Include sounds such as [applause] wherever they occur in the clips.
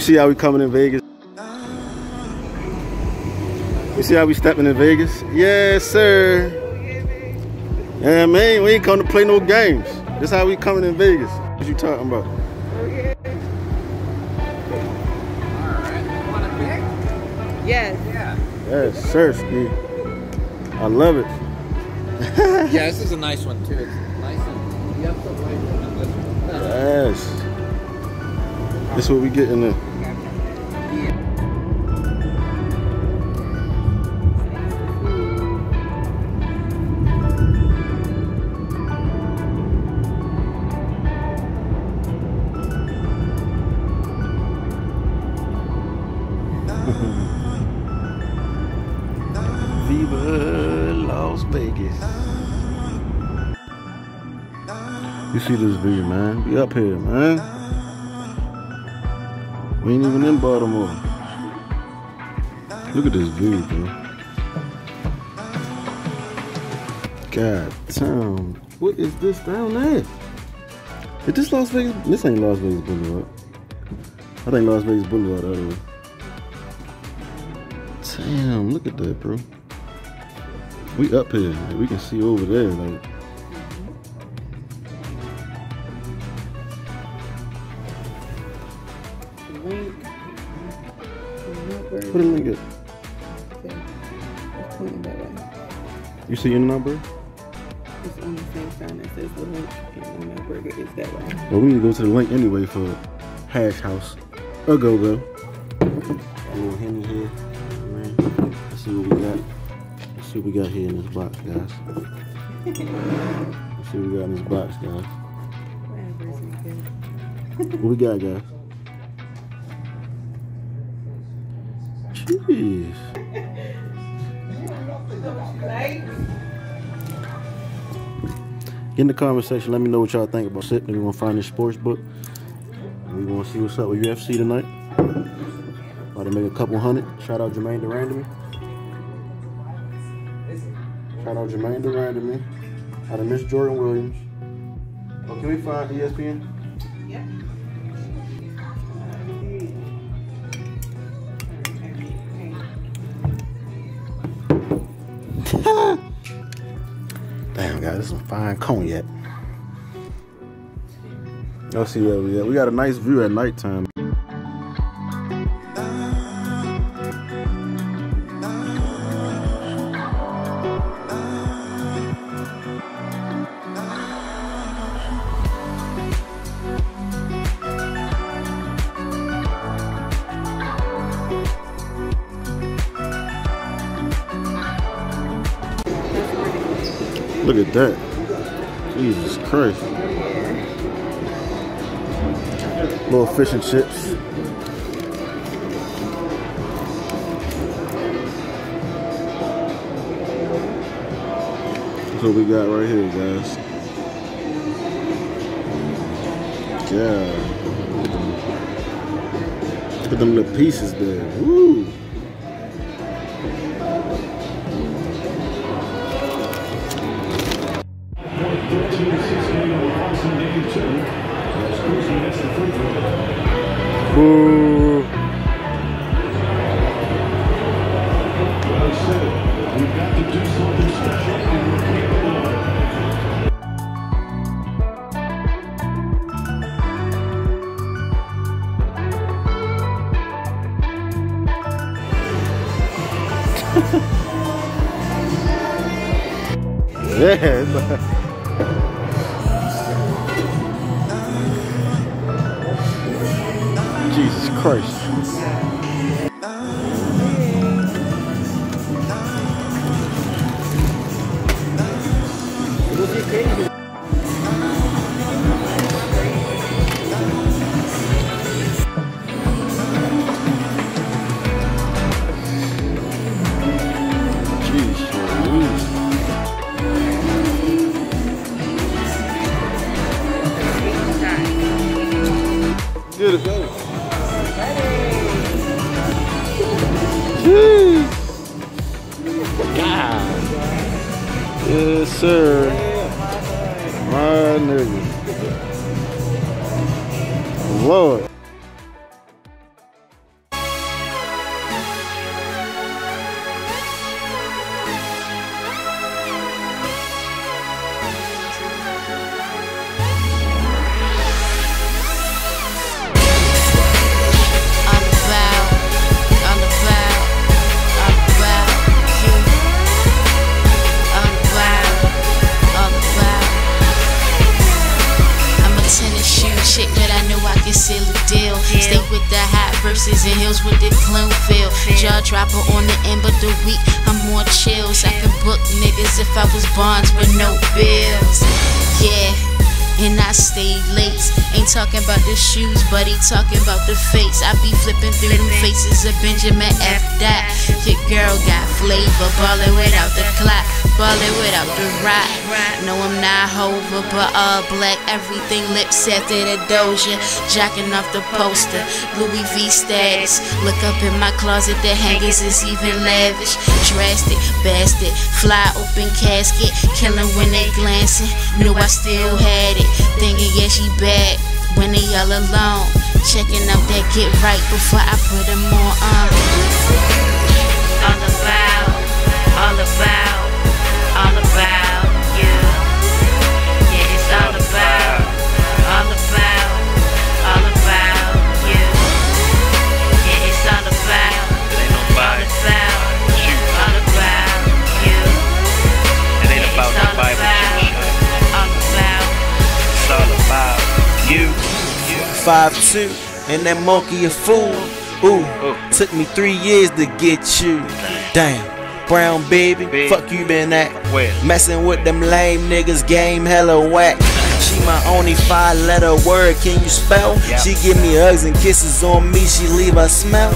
you see how we coming in Vegas? You see how we stepping in Vegas? Yes, sir. Yeah, man, we ain't come to play no games. This how we coming in Vegas. What you talking about? Yes. Yes, sir, Ski. I love it. [laughs] Yeah, this is a nice one too. It's nice and you have some light on this one. Yes. This what we getting in. [laughs] Viva Las Vegas. You see this view, man. We er up here, man. We ain't even in Baltimore. Look at this view, bro. God damn. What is this down there? Is this Las Vegas? This ain't Las Vegas Boulevard. I think Las Vegas Boulevard the other. Damn, look at that, bro. We up here. Like, we can see over there. Like, LINQ. Number. what LINQ at? Okay. It's pointing that way. You see any number? It's on the same sign that says the LINQ, and the number is that way. Well, we need to go to the LINQ anyway for Hash House. A go go. See what we got here in this box, guys. Let's see what we got in this box, guys. Whatever is good. What we got, guys? Jeez. In the comment section. Let me know what y'all think about sitting. We're gonna find this sports book. We're gonna see what's up with UFC tonight. About to make a couple hundred. Shout out Jermaine Durand to me. Shout out Jermaine Durand to me. Out of Miss Jordan Williams. Oh, can we find ESPN? Yep. [laughs] Damn, guys, this is some fine cognac. Let's see where we at. We got a nice view at nighttime. Look at that. Jesus Christ. Little fish and chips. That's what we got right here, guys. Yeah. At them little pieces there. Woo. Jesus Christ. Verses and heels with the clone feel. Jaw dropper on the end of the week, I'm more chills. I can book niggas if I was bonds with no bills. Yeah. And I stay late. Ain't talking about the shoes, he talking about the face. I be flipping through them faces of Benjamin F. That your girl got flavor, ballin' without the clock, ballin' without the rock. No, I'm not Hova, but all black, everything lips after the Doja. Jacking off the poster, Louis V status. Look up in my closet, the hangers is even lavish. Drastic, bastard, fly open casket, killing when they glancing. Knew I still had it, thinking yeah she bad. When they all alone, checking out that get right before I put them on. Uh. All about, all about, all about Five two, and that monkey a fool. Ooh, Ooh. took me three years to get you. Damn, brown baby, Big. fuck you been at? Where? Messing with them lame niggas, game hella whack. My only five letter word, can you spell? Yeah. She give me hugs and kisses on me, she leave a smell.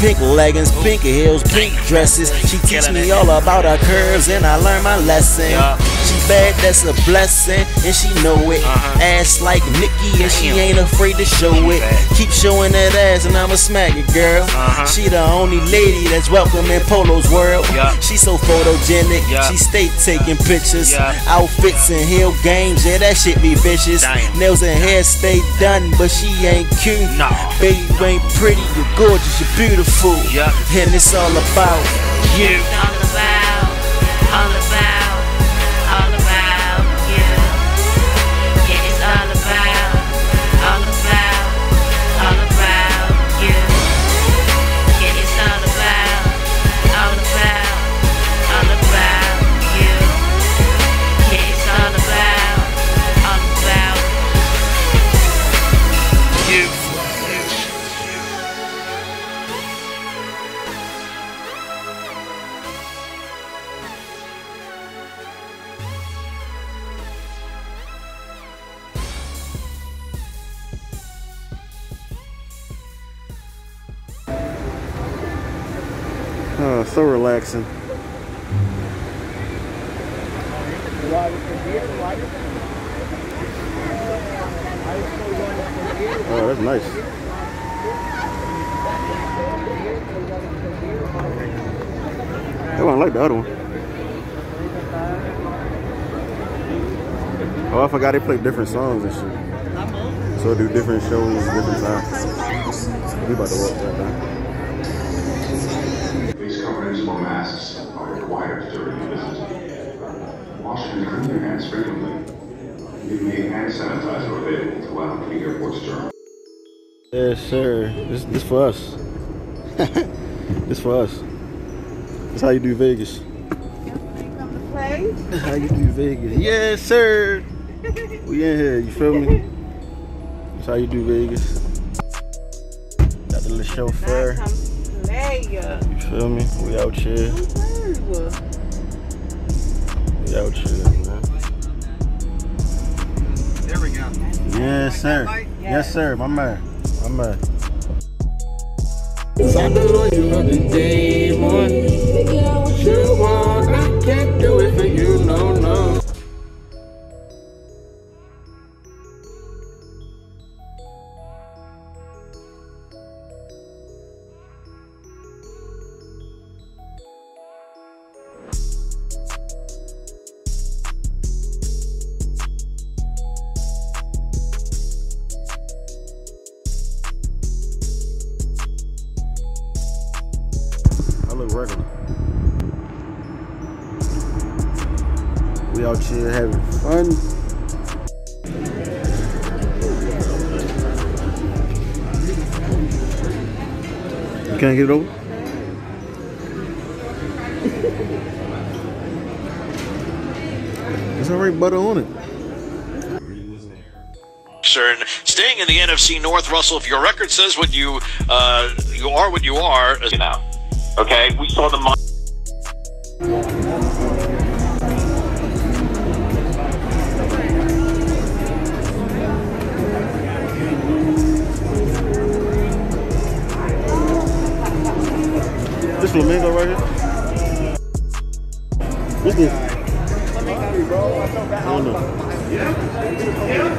Pink leggings, pink heels, pink dresses. She teach me all about her curves and I learn my lesson. Yeah. She bad, that's a blessing, and she know it. Uh-huh. Ass like Nicki, and she ain't afraid to show it. Keep showing that ass, and I'ma smack it, girl. Uh-huh. She the only lady that's welcome in Polo's world. Yeah. She so photogenic, she stay taking pictures. Outfits and heel games, yeah, that shit be vicious. Damn. Nails and hair stay done, but she ain't cute. Nah. Baby, you ain't pretty, you're gorgeous, you're beautiful. Yeah. And it's all about you. all about, all about, Oh, so relaxing. Oh, that's nice. That one like the other one. Oh, I forgot they play different songs and shit. So do different shows, different times. We about to walk. Masks are required during the visit. Wash and clean your hands frequently. We've made hand sanitizer available throughout the airport's terminal. Yes, sir. This this for us. [laughs] this for us. That's how you do Vegas. place? How you do Vegas? Yes, sir. We in here. You feel me? That's how you do Vegas. Got the little chauffeur. Now come player. You feel me? We out here. We out here, man. There we go. Yes, sir. Yes, sir. My man. My man. I've been loyal from the day one. You want, I can't do it for you, no, no. Regular. We out here having fun. You can't get it over? There's already butter on it. concern. Staying in the NFC North, Russell, if your record says what you uh, you are what you are now. Okay, we saw the. Mon- This flamingo right here. What's this? I don't know. Jeez.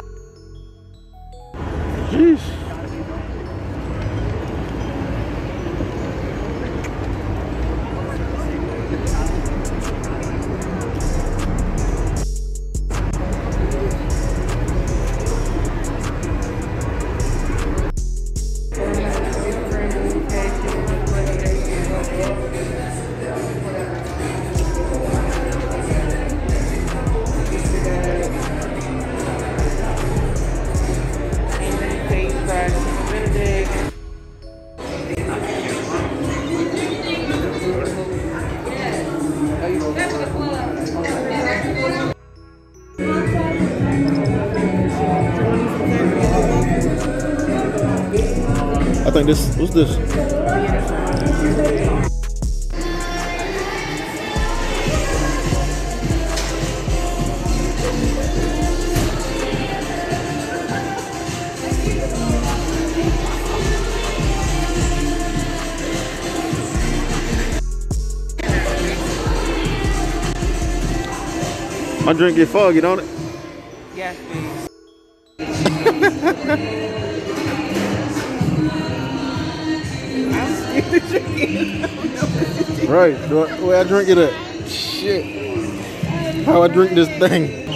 What's this? My drink get foggy, don't it? Yes, please. [laughs] Right. Way I drink it at. Shit. How I drink this thing.